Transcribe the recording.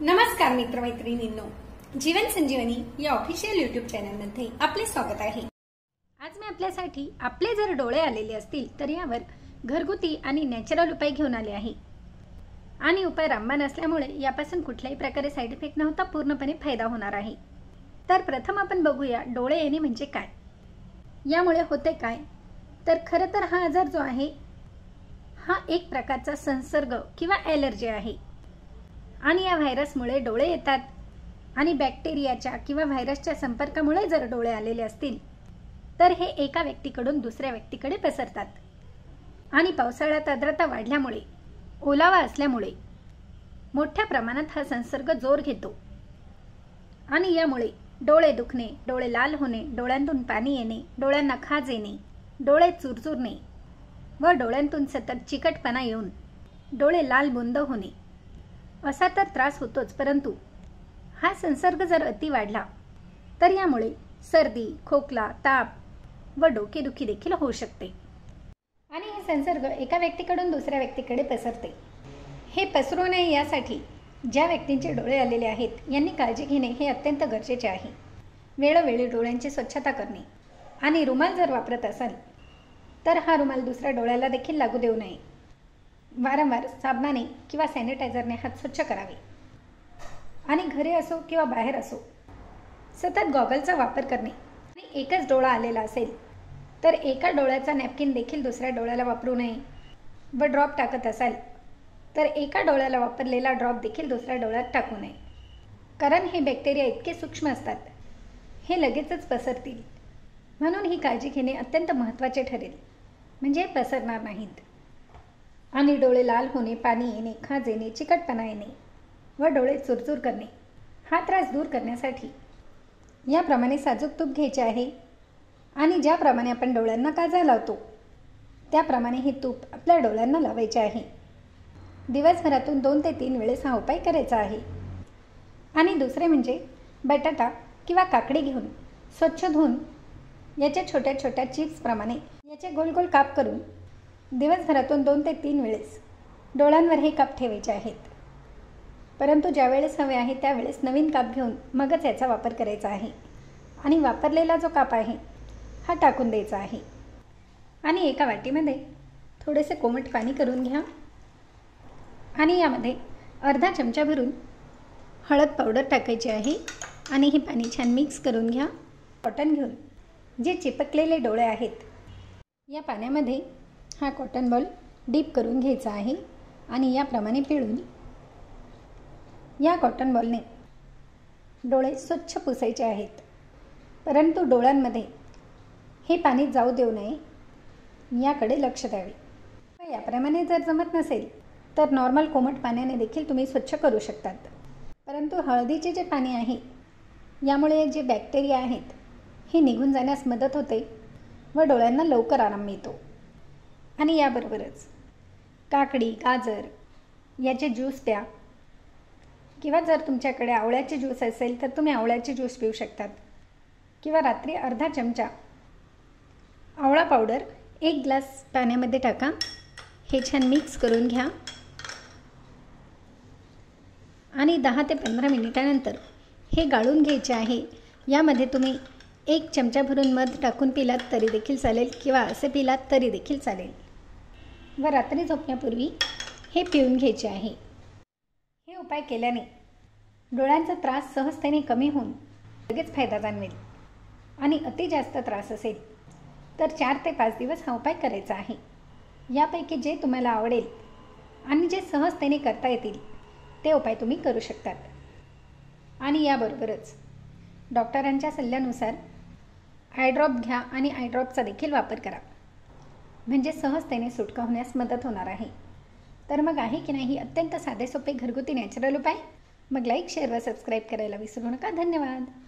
नमस्कार मित्रमैत्रिणींनो. जीवन संजीवनी या official YouTube चॅनलमध्ये आपले स्वागत आहे. आज मी आपल्यासाठी आपले जर डोळे आलेले असतील तर यावर घरगुती आणि नॅचरल उपाय घेऊन आले आहे. आणि उपाय रामबाण असल्यामुळे यापासून कुठल्याही प्रकारे साईड इफेक्ट नव्हता पूर्णपणे फायदा होणार आहे. तर प्रथम आपण बघूया डोळे येणे म्हणजे काय? यामुळे होते काय? तर खरं तर हा आजार जो आहे हा एक प्रकारचा संसर्ग किंवा ॲलर्जी आहे. आणि या व्हायरसमुळे डोळे येतात आणि बॅक्टेरियाच्या किंवा व्हायरसच्या संपर्कामुळे जर डोळे आलेले असतील तर हे एका व्यक्तीकडून दुसऱ्या व्यक्तीकडे पसरतात. आणि पावसाळ्यात आर्द्रता वाढल्यामुळे ओलावा असल्यामुळे मोठ्या प्रमाणात हा संसर्ग जोर घेतो. आणि यामुळे डोळे दुखणे डोळे लाल होणे डोळ्यांतून पाणी येणे डोळ्यांना खाज येणे डोळे चुरचुरणे व डोळ्यांतून सतत चिकटपणा येऊन डोळे लाल बुंद होणे. असा तर त्रास होतोच परंतु हा संसर्ग जर अति वाढला तर यामुळे सर्दी खोकला ताप व डोकेदुखी देखील होऊ शकते. आणि हे संसर्ग एका व्यक्तीकडून दुसऱ्या व्यक्तीकडे पसरते. हे पसरू नये यासाठी ज्या व्यक्तींचे डोळे आलेले आहेत यांनी काळजी घेणे हे अत्यंत गरजेचे आहे. वेळोवेळी डोळ्यांची स्वच्छता करणे आणि रुमाल जर वापरत असाल तर हा रुमाल दुसऱ्या डोळ्याला देखील लागू देऊ नये. वारंवार साबणाने किंवा सॅनिटायझरने हात स्वच्छ करावे. आणि घरी असो किंवा बाहेर असो सतत गॉगलचा वापर करणे. आणि एकच डोळा आलेला असेल तर एका डोळ्याचा नॅपकिन देखील दुसऱ्या डोळ्याला वापरू नये. व ड्रॉप टाकत असाल तर एका डोळ्याला वापरलेला ड्रॉप देखील दुसऱ्या डोळ्यात टाकू नये. कारण हे बॅक्टेरिया इतके सूक्ष्म असतात हे लगेचच पसरतील. म्हणून ही काळजी घेणे अत्यंत महत्त्वाचे ठरेल. म्हणजे पसरणार नाहीत. आणि डोळे लाल होणे पाणी येणे खाज येणे चिकटपणा येणे व डोळे चुरचूर करणे हा त्रास दूर करण्यासाठी. याप्रमाणे साजूक तूप घ्यायचे आहे. आणि ज्याप्रमाणे आपण डोळ्यांना काजा लावतो त्याप्रमाणे हे तूप आपल्या डोळ्यांना लावायचे आहे. दिवसभरातून दोन ते तीन वेळेस हा उपाय करायचा आहे. आणि दुसरे म्हणजे बटाटा किंवा काकडी घेऊन स्वच्छ धुवून याच्या छोट्या छोट्या चिप्सप्रमाणे याचे गोल गोल काप करून दिवसभरातून दोन ते तीन वेळेस डोळ्यांवर हे काप ठेवायचे आहेत. परंतु ज्यावेळेस हवे आहे त्यावेळेस नवीन काप घेऊन मगच याचा वापर करायचा आहे. आणि वापरलेला जो काप आहे हा टाकून द्यायचा आहे. आणि एका वाटीमध्ये थोडेसे कोमट पाणी करून घ्या. आणि यामध्ये अर्धा चमचा भरून हळद पावडर टाकायची आहे. आणि हे पाणी छान मिक्स करून घ्या. कॉटन घेऊन जे चिपकलेले डोळे आहेत. या पाण्यामध्ये हा कॉटन बॉल डीप करून घ्यायचा आहे आणि याप्रमाणे पिळून या कॉटन बॉलने डोळे स्वच्छ पुसायचे आहेत. परंतु डोळ्यांमध्ये हे पाणी जाऊ देऊ नये याकडे लक्ष द्यावे. याप्रमाणे जर जमत नसेल तर नॉर्मल कोमट पाण्याने देखील तुम्ही स्वच्छ करू शकतात. परंतु हळदीचे जे पाणी आहे यामुळे जे बॅक्टेरिया आहेत हे निघून जाण्यास मदत होते व डोळ्यांना लवकर आराम मिळतो. आणि याबरोबरच काकडी गाजर याचे ज्यूस प्या. किंवा जर तुमच्याकडे आवळ्याचे ज्यूस असेल तर तुम्ही आवळ्याचे ज्यूस पिऊ शकतात. किंवा रात्री अर्धा चमचा आवळा पावडर एक ग्लास पाण्यामध्ये टाका. हे छान मिक्स करून घ्या. आणि दहा ते पंधरा मिनिटानंतर हे गाळून घ्यायचे आहे. यामध्ये तुम्ही एक चमचा भरून मध टाकून पिलात तरी देखील चालेल किंवा असे पिलात तरी देखील चालेल. व रात्री झोपण्यापूर्वी हे पिऊन घ्यायचे आहे. हे उपाय केल्याने डोळ्यांचा त्रास सहजतेने कमी होऊन लगेच फायदा जाणवेल. आणि अति जास्त त्रास असेल तर चार ते पाच दिवस हा उपाय करायचा आहे. यापैकी जे तुम्हाला आवडेल आणि जे सहजतेने करता येतील ते उपाय तुम्ही करू शकतात. आणि याबरोबरच डॉक्टरांच्या सल्ल्यानुसार आयड्रॉप घ्या आणि आयड्रॉपचा देखील वापर करा. म्हणजे सहजतेने सुटका होण्यास मदत होणार आहे. तर मग आहे की नाही अत्यंत साधे सोपे घरगुती नॅचरल उपाय? मग लाईक शेअर व सबस्क्राईब करायला विसरू नका. धन्यवाद.